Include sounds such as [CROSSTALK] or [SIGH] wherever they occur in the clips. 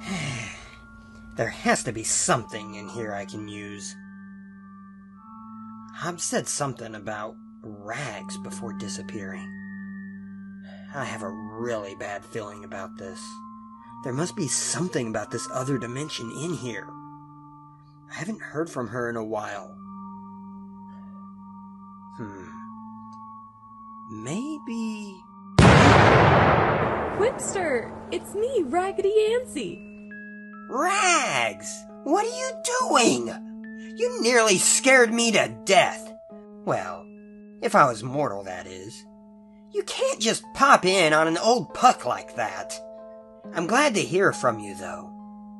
[SIGHS] there has to be something in here I can use. Hobbs said something about rags before disappearing. I have a really bad feeling about this. There must be something about this other dimension in here. I haven't heard from her in a while. Hmm. Maybe. Quipster, it's me, Raggedy Anzy. Rags! What are you doing? You nearly scared me to death. Well, if I was mortal, that is. You can't just pop in on an old puck like that. I'm glad to hear from you, though.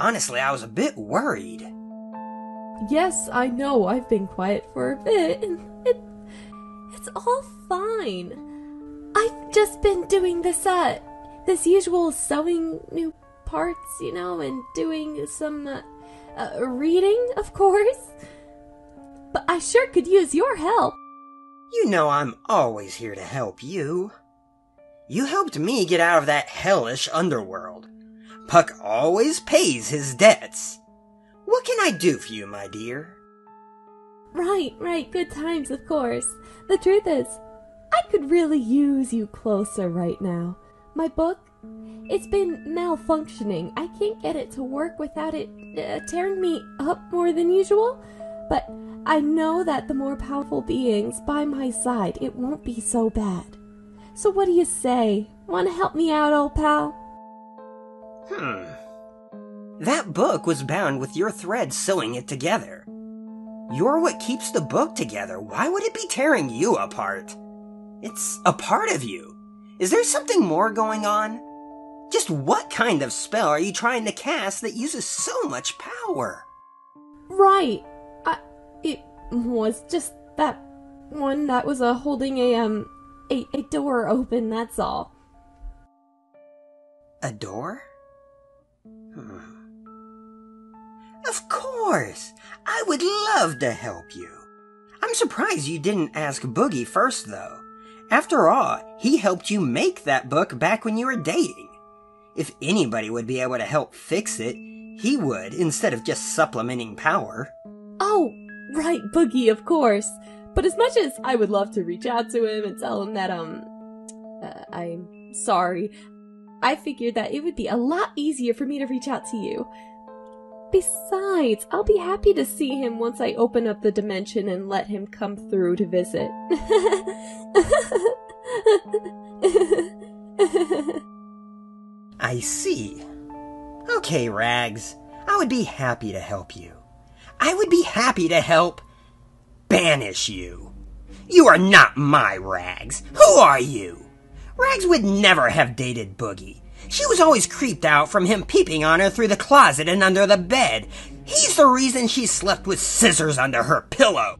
Honestly, I was a bit worried. Yes, I know I've been quiet for a bit, and it, it's all fine. I've just been doing this, uh, this usual sewing new parts, you know, and doing some, uh, uh, reading, of course. But I sure could use your help. You know I'm always here to help you. You helped me get out of that hellish underworld. Puck always pays his debts. What can I do for you, my dear? Right, right, good times, of course. The truth is, I could really use you closer right now. My book, it's been malfunctioning. I can't get it to work without it uh, tearing me up more than usual. But I know that the more powerful beings by my side, it won't be so bad. So what do you say? Want to help me out, old pal? Hmm. That book was bound with your thread sewing it together. You're what keeps the book together. Why would it be tearing you apart? It's a part of you. Is there something more going on? Just what kind of spell are you trying to cast that uses so much power? Right. I, it was just that one that was uh, holding a um a, a door open. That's all. A door? Hmm. Of course! I would love to help you. I'm surprised you didn't ask Boogie first, though. After all, he helped you make that book back when you were dating. If anybody would be able to help fix it, he would, instead of just supplementing power. Oh, right, Boogie, of course. But as much as I would love to reach out to him and tell him that, um, uh, I'm sorry, I figured that it would be a lot easier for me to reach out to you. Besides, I'll be happy to see him once I open up the dimension and let him come through to visit. [LAUGHS] I see. Okay, Rags. I would be happy to help you. I would be happy to help banish you. You are not my Rags. Who are you? Rags would never have dated Boogie. She was always creeped out from him peeping on her through the closet and under the bed. He's the reason she slept with scissors under her pillow.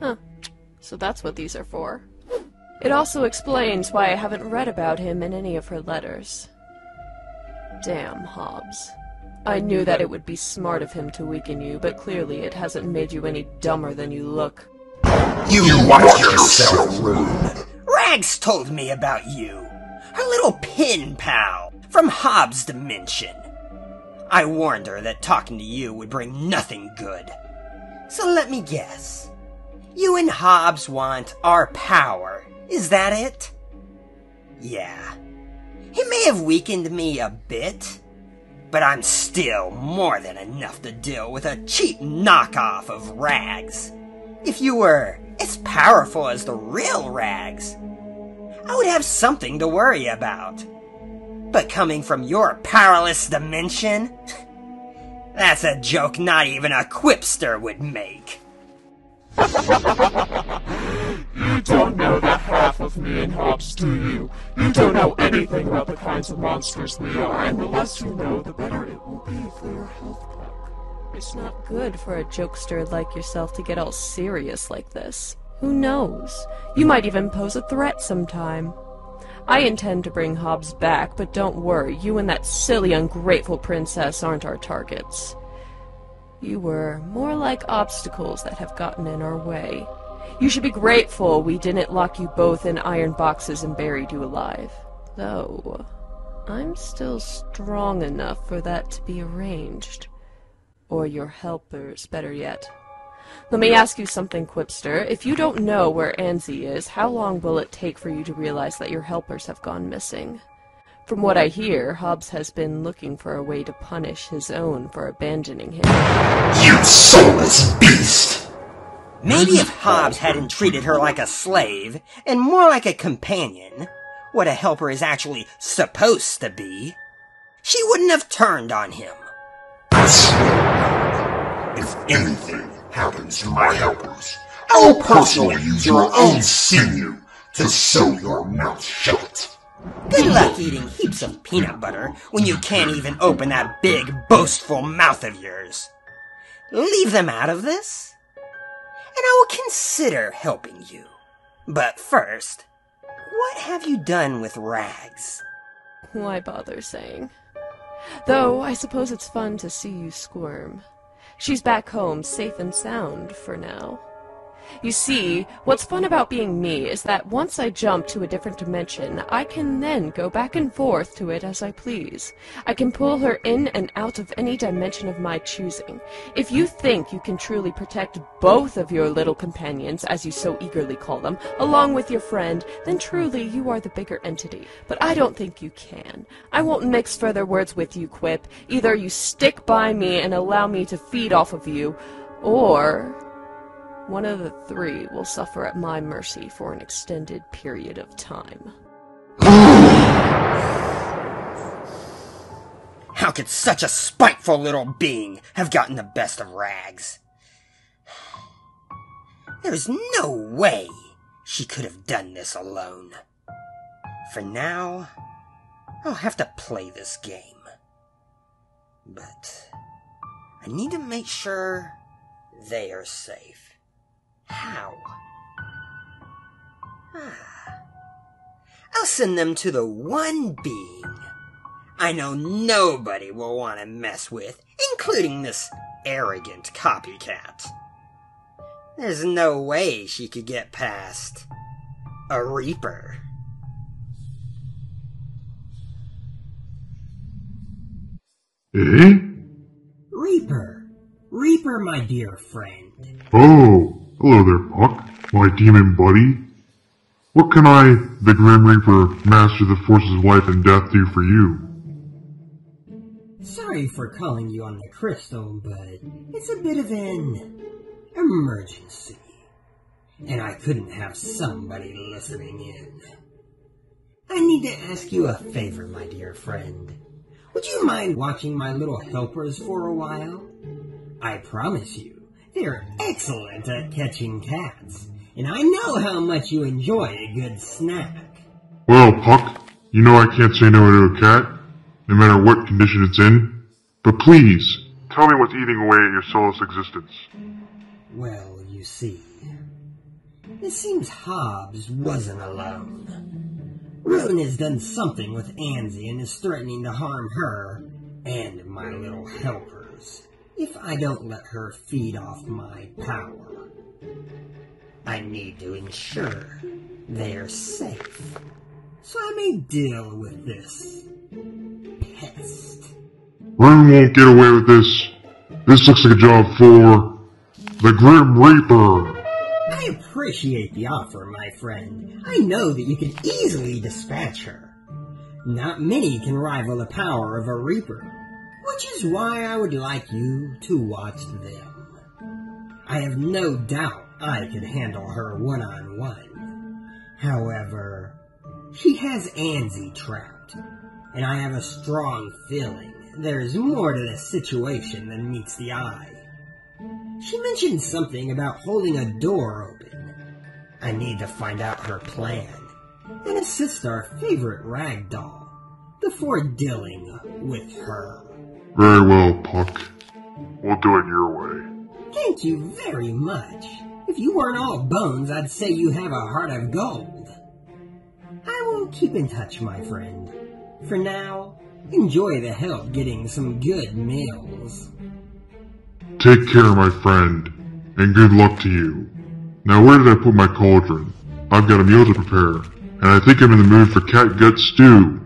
Huh. So that's what these are for. It also explains why I haven't read about him in any of her letters. Damn, Hobbs. I knew that it would be smart of him to weaken you, but clearly it hasn't made you any dumber than you look. You, watch yourself, Rune. Rags told me about you. Her little pin pal from Hobbs' dimension. I warned her that talking to you would bring nothing good. So let me guess. You and Hobbs want our power. Is that it? Yeah. It may have weakened me a bit, but I'm still more than enough to deal with a cheap knockoff of Rags. If you were as powerful as the real Rags, I would have something to worry about. But coming from your powerless dimension, [LAUGHS] that's a joke not even a quipster would make. You don't know the half of me and Hobbs, do you? You don't know anything about the kinds of monsters we are, and the less you know, the better it will be for your health, Puck. It's not good for a jokester like yourself to get all serious like this. Who knows? You might even pose a threat sometime. I intend to bring Hobbs back, but don't worry, you and that silly, ungrateful princess aren't our targets. You were more like obstacles that have gotten in our way. You should be grateful we didn't lock you both in iron boxes and buried you alive. Though, I'm still strong enough for that to be arranged. Or your helpers, better yet. Let me ask you something, Quipster. If you don't know where Anzy is, how long will it take for you to realize that your helpers have gone missing? From what I hear, Hobbs has been looking for a way to punish his own for abandoning him. You soulless beast! Maybe if Hobbs hadn't treated her like a slave, and more like a companion, what a helper is actually supposed to be, she wouldn't have turned on him. If anything happens to my helpers, I'll personally use your own sinew to sew your mouth shut. Good luck eating heaps of peanut butter when you can't even open that big, boastful mouth of yours. Leave them out of this, and I will consider helping you. But first, what have you done with Rags? Why bother saying? Though I suppose it's fun to see you squirm. She's back home, safe and sound, for now. You see, what's fun about being me is that once I jump to a different dimension, I can then go back and forth to it as I please. I can pull her in and out of any dimension of my choosing. If you think you can truly protect both of your little companions, as you so eagerly call them, along with your friend, then truly you are the bigger entity. But I don't think you can. I won't mix further words with you, Quip. Either you stick by me and allow me to feed off of you, or one of the three will suffer at my mercy for an extended period of time. How could such a spiteful little being have gotten the best of Rags? There's no way she could have done this alone. For now, I'll have to play this game. But I need to make sure they are safe. How? Ah. I'll send them to the one being I know nobody will want to mess with, including this arrogant copycat. There's no way she could get past a Reaper. Eh? Reaper. Reaper, my dear friend. Oh, hello there, Puck, my demon buddy. What can I, the Grim Reaper, master of the forces of life and death, do for you? Sorry for calling you on the crystal, but it's a bit of an emergency. And I couldn't have somebody listening in. I need to ask you a favor, my dear friend. Would you mind watching my little helpers for a while? I promise you, they're excellent at catching cats, and I know how much you enjoy a good snack. Well, Puck, you know I can't say no to a cat, no matter what condition it's in. But please, tell me what's eating away at your soulless existence. Well, you see, it seems Hobbs wasn't alone. Rune has done something with Anzy and is threatening to harm her and my little helpers if I don't let her feed off my power. I need to ensure they're safe. So I may deal with this pest. Rune won't get away with this. This looks like a job for the Grim Reaper. I appreciate the offer, my friend. I know that you can easily dispatch her. Not many can rival the power of a Reaper, which is why I would like you to watch them. I have no doubt I could handle her one on one. However, she has Anzy trapped, and I have a strong feeling there's more to this situation than meets the eye. She mentioned something about holding a door open. I need to find out her plan and assist our favorite rag doll before dealing with her. Very well, Puck. We'll do it your way. Thank you very much. If you weren't all bones, I'd say you have a heart of gold. I will keep in touch, my friend. For now, enjoy the help getting some good meals. Take care, my friend, and good luck to you. Now, where did I put my cauldron? I've got a meal to prepare, and I think I'm in the mood for cat gut stew.